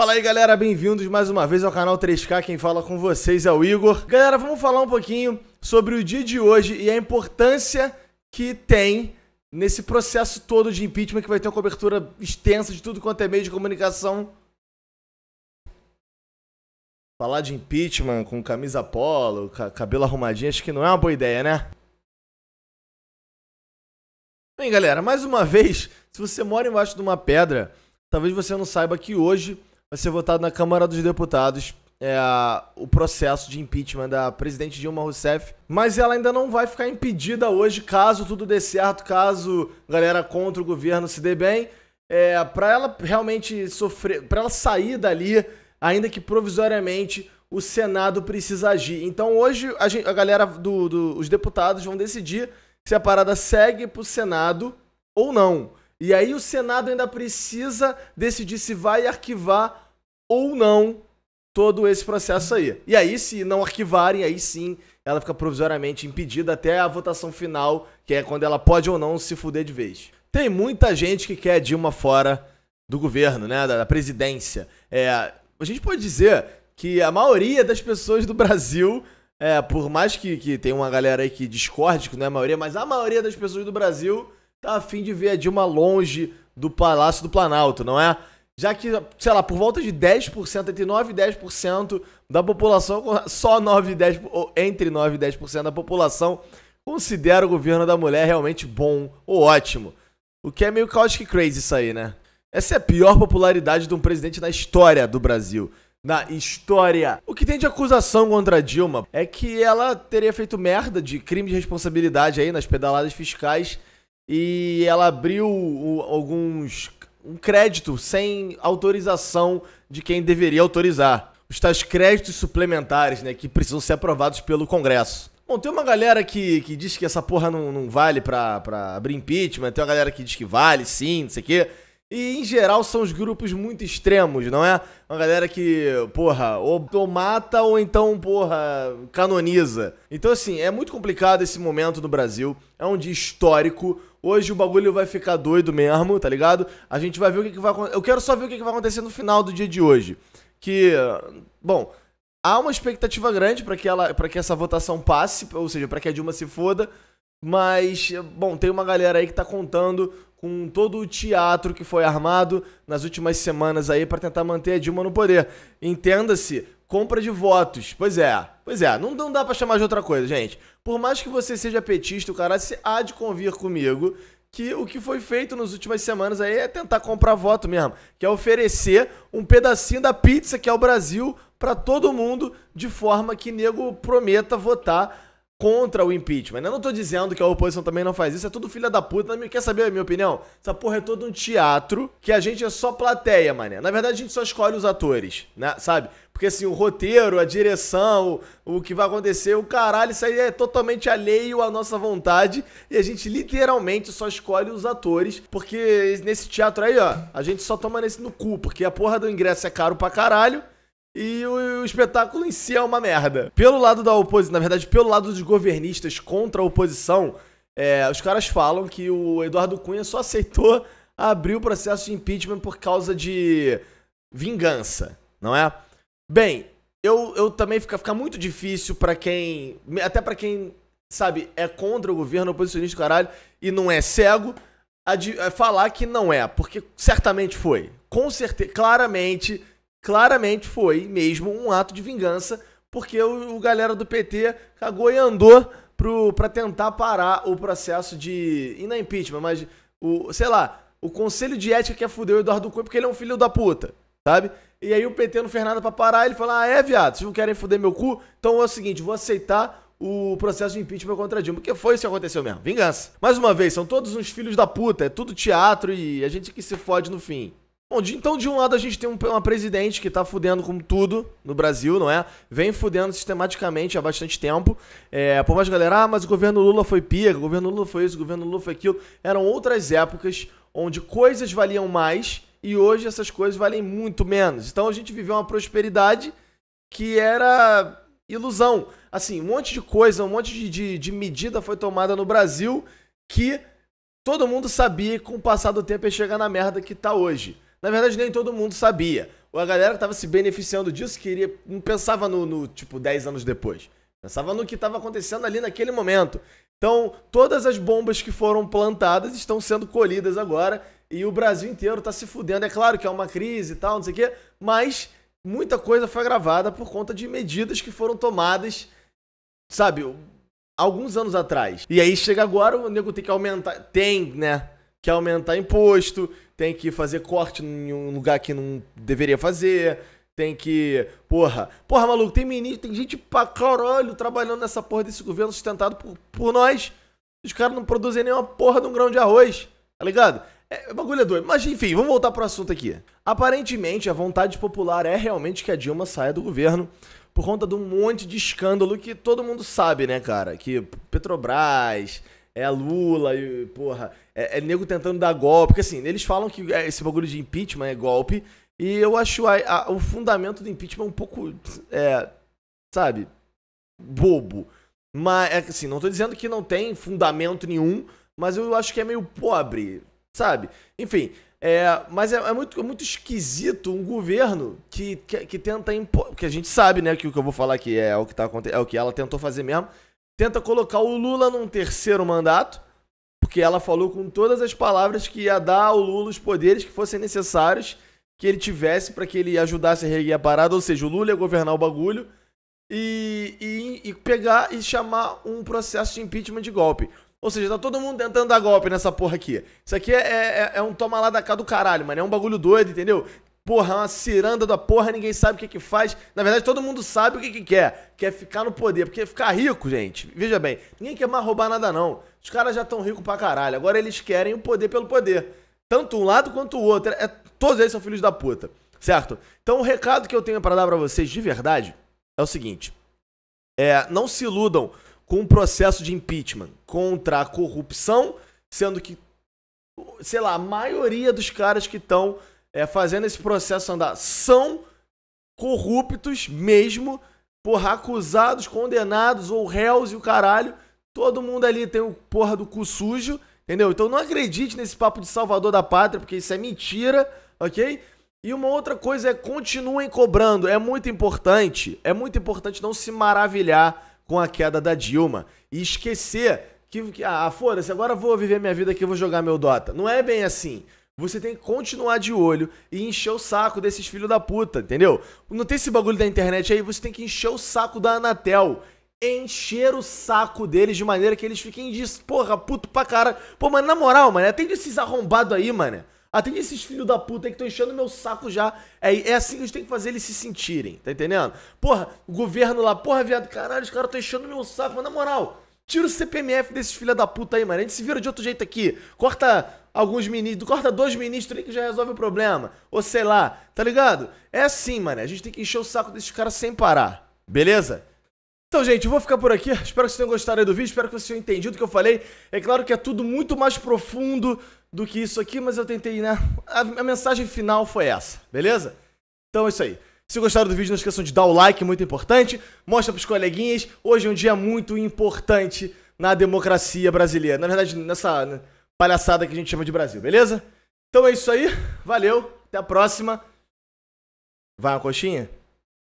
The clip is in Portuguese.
Fala aí, galera, bem-vindos mais uma vez ao canal 3K. Quem fala com vocês é o Igor. Galera, vamos falar um pouquinho sobre o dia de hoje e a importância que tem nesse processo todo de impeachment que vai ter uma cobertura extensa de tudo quanto é meio de comunicação. Falar de impeachment com camisa polo, cabelo arrumadinho, acho que não é uma boa ideia, né? Bem, galera, mais uma vez, se você mora embaixo de uma pedra, talvez você não saiba que hoje vai ser votado na Câmara dos Deputados é, o processo de impeachment da presidente Dilma Rousseff, mas ela ainda não vai ficar impedida hoje, caso tudo dê certo, caso a galera contra o governo se dê bem, é, para ela realmente sofrer, para ela sair dali, ainda que provisoriamente o Senado precisa agir. Então hoje a, gente, a galera do, do, os deputados vão decidir se a parada segue para o Senado ou não. E aí o Senado ainda precisa decidir se vai arquivar ou não todo esse processo aí. E aí, se não arquivarem, aí sim ela fica provisoriamente impedida até a votação final, que é quando ela pode ou não se fuder de vez. Tem muita gente que quer Dilma fora do governo, né, da, presidência. É, a gente pode dizer que a maioria das pessoas do Brasil, é, por mais que, que tenha uma galera aí que discorde, que não é a maioria, mas a maioria das pessoas do Brasil tá afim de ver a Dilma longe do Palácio do Planalto, não é? Já que, sei lá, por volta de 10%, entre 9 e 10% da população, só 9 e 10%, ou entre 9 e 10% da população considera o governo da mulher realmente bom ou ótimo. O que é meio chaotic crazy isso aí, né? Essa é a pior popularidade de um presidente na história do Brasil. Na história. O que tem de acusação contra Dilma é que ela teria feito merda de crime de responsabilidade aí nas pedaladas fiscais e ela abriu alguns um crédito sem autorização de quem deveria autorizar. Os tais créditos suplementares, né, que precisam ser aprovados pelo Congresso. Bom, tem uma galera que, que diz que essa porra não, não vale pra, pra abrir impeachment, tem uma galera que diz que vale, sim, não sei o quê. E em geral são os grupos muito extremos, não é? Uma galera que, porra, ou, mata ou então, porra, canoniza. Então, assim, é muito complicado esse momento no Brasil. É um dia histórico. Hoje o bagulho vai ficar doido mesmo, tá ligado? A gente vai ver o que, que vai acontecer. Eu quero só ver o que, que vai acontecer no final do dia de hoje. Que, bom, há uma expectativa grande para que, ela, que essa votação passe, ou seja, para que a Dilma se foda. Mas, bom, tem uma galera aí que tá contando com todo o teatro que foi armado nas últimas semanas aí para tentar manter a Dilma no poder. Entenda-se, compra de votos. Pois é, pois é, não, não dá para chamar de outra coisa, gente. Por mais que você seja petista, o cara se há de convir comigo que o que foi feito nas últimas semanas aí é tentar comprar voto mesmo, que é oferecer um pedacinho da pizza que é o Brasil para todo mundo, de forma que nego prometa votar contra o impeachment. Eu não tô dizendo que a oposição também não faz isso, é tudo filha da puta. Quer saber a minha opinião? Essa porra é todo um teatro que a gente é só plateia, mané. Na verdade, a gente só escolhe os atores, né? Sabe? Porque assim, o roteiro, a direção, o, o que vai acontecer, o caralho, isso aí é totalmente alheio à nossa vontade. E a gente literalmente só escolhe os atores. Porque nesse teatro aí, ó, a gente só toma nesse no cu. Porque a porra do ingresso é caro pra caralho e o, o, espetáculo em si é uma merda. Pelo lado da oposição, na verdade, pelo lado dos governistas contra a oposição, é, os caras falam que o Eduardo Cunha só aceitou abrir o processo de impeachment por causa de vingança, não é? Bem, eu, eu também fica, fica muito difícil para quem. Até para quem, sabe, é contra o governo, oposicionista caralho, e não é cego, a a falar que não é, porque certamente foi. Com certeza, claramente claramente foi mesmo um ato de vingança, porque o, o galera do PT cagou e andou para tentar parar o processo de. E na impeachment, mas o. Sei lá, o Conselho de Ética quer fuder o Eduardo Cunha porque ele é um filho da puta, sabe? E aí o PT não fez nada pra parar, ele falou: Ah, é, viado, vocês não querem fuder meu cu? Então é o seguinte, vou aceitar o processo de impeachment contra Dilma. Porque foi isso que aconteceu mesmo. Vingança. Mais uma vez, são todos uns filhos da puta, é tudo teatro e a gente que se fode no fim. Bom, então de um lado a gente tem um, uma presidente que tá fudendo com tudo no Brasil, não é? Vem fudendo sistematicamente há bastante tempo. É, por mais galera, ah, mas o governo Lula foi pica, o governo Lula foi isso, o governo Lula foi aquilo. Eram outras épocas onde coisas valiam mais e hoje essas coisas valem muito menos. Então a gente viveu uma prosperidade que era ilusão. Assim, um monte de coisa, um monte de, de, de medida foi tomada no Brasil que todo mundo sabia que com o passar do tempo ia chegar na merda que tá hoje. Na verdade, nem todo mundo sabia. a galera que tava se beneficiando disso queria. Não pensava no, no tipo, 10 anos depois. Pensava no que estava acontecendo ali naquele momento. Então, todas as bombas que foram plantadas estão sendo colhidas agora e o Brasil inteiro está se fudendo. É claro que é uma crise e tal, não sei o quê, mas muita coisa foi gravada por conta de medidas que foram tomadas, sabe, alguns anos atrás. E aí chega agora, o nego tem que aumentar, tem, né, que aumentar imposto, tem que fazer corte em um lugar que não deveria fazer, tem que. Porra, porra, maluco, tem ministro, tem gente pra caralho trabalhando nessa porra desse governo sustentado por, por nós. Os caras não produzem nem uma porra de um grão de arroz, tá ligado? É, bagulho é doido. Mas enfim, vamos voltar pro assunto aqui. Aparentemente, a vontade popular é realmente que a Dilma saia do governo por conta de um monte de escândalo que todo mundo sabe, né, cara? Que Petrobras, é Lula e, porra, é, é nego tentando dar golpe. Porque assim, eles falam que é, esse bagulho de impeachment é golpe. E eu acho a, a, o fundamento do impeachment um pouco, é, sabe, bobo. Mas, é assim, não tô dizendo que não tem fundamento nenhum, mas eu acho que é meio pobre, sabe? Enfim, é, mas é, é muito, é muito esquisito um governo que, que, que tenta impor. Porque a gente sabe, né, que o que eu vou falar aqui é o que, tá, é o que ela tentou fazer mesmo. Tenta colocar o Lula num terceiro mandato, porque ela falou com todas as palavras que ia dar ao Lula os poderes que fossem necessários que ele tivesse para que ele ajudasse a reerguer a parada, ou seja, o Lula ia governar o bagulho e, e, e, pegar e chamar um processo de impeachment de golpe. Ou seja, tá todo mundo tentando dar golpe nessa porra aqui. Isso aqui é, é, é um toma lá da cá do caralho, mano. É um bagulho doido, entendeu? Porra, é uma ciranda da porra, ninguém sabe o que que faz. Na verdade, todo mundo sabe o que que quer. Quer ficar no poder. Porque ficar rico, gente, veja bem, ninguém quer mais roubar nada, não. Os caras já estão ricos pra caralho. Agora eles querem o poder pelo poder. Tanto um lado quanto o outro. É, todos eles são filhos da puta. Certo? Então o recado que eu tenho para dar para vocês de verdade é o seguinte. É, não se iludam com o processo de impeachment contra a corrupção, sendo que, sei lá, a maioria dos caras que estão é, fazendo esse processo andar são corruptos mesmo, porra, acusados, condenados ou réus e o caralho. Todo mundo ali tem o porra do cu sujo Entendeu? Então não acredite nesse papo de salvador da pátria, porque isso é mentira, ok? E uma outra coisa é continuem cobrando. É muito importante, é muito importante não se maravilhar com a queda da Dilma e esquecer que, ah, foda-se, agora vou viver minha vida aqui, vou jogar meu Dota. Não é bem assim. Você tem que continuar de olho e encher o saco desses filhos da puta, entendeu? Não tem esse bagulho da internet aí, você tem que encher o saco da Anatel encher o saco deles de maneira que eles fiquem de porra, puto pra cara. Pô, mano, na moral, mano, atende esses arrombados aí, mano. Atende esses filhos da puta aí que estão enchendo meu saco já. É, é assim que a gente tem que fazer eles se sentirem, tá entendendo? Porra, o governo lá, porra, viado, caralho, os caras estão enchendo meu saco, mas na moral, tira o CPMF desses filhos da puta aí, mano. A gente se vira de outro jeito aqui. Corta alguns ministros, corta dois ministros aí que já resolve o problema. Ou sei lá, tá ligado? É assim, mano. A gente tem que encher o saco desses caras sem parar. Beleza? Então, gente, eu vou ficar por aqui. Espero que vocês tenham gostado do vídeo. Espero que vocês tenham entendido o que eu falei. É claro que é tudo muito mais profundo do que isso aqui, mas eu tentei, né? A, a mensagem final foi essa, beleza? Então é isso aí. Se gostaram do vídeo, não esqueçam de dar o like, muito importante. Mostra pros coleguinhas. Hoje é um dia muito importante na democracia brasileira. Na verdade, nessa palhaçada que a gente chama de Brasil, beleza? Então é isso aí. Valeu. Até a próxima. Vai uma coxinha?